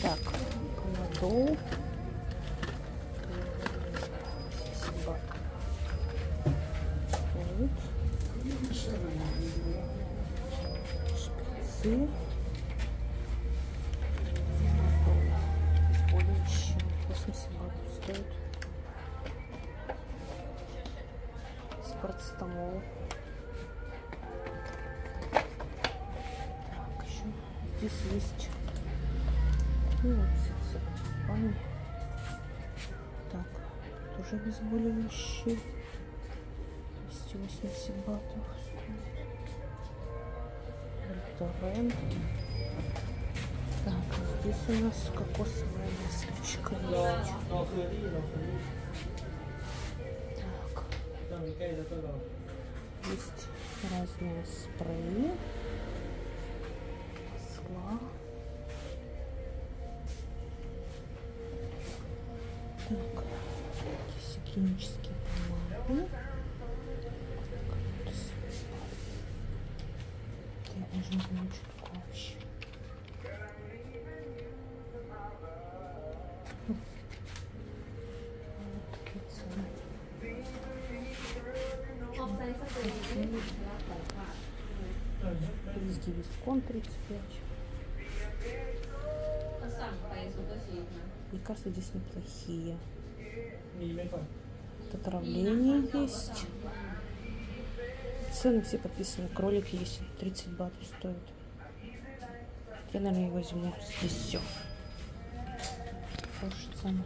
Так, кладу. Спасибо. Шприцы. Обезболивающие. 80 бат стоит. Спортстамол. Здесь есть бани. Так, тоже обезболивающие. 280 батов стоит. Так, а здесь у нас кокосовая масочка есть. Так. Есть разные спреи. Гигиенические помады. Я даже не знаю, что такое вообще. Вот такие цены. Везде вискон 35. Мне кажется, здесь неплохие. Отравление есть. Цены все подписаны. Кролик есть. 30 батов стоит. Я, наверное, возьму здесь все. Хорошая цена.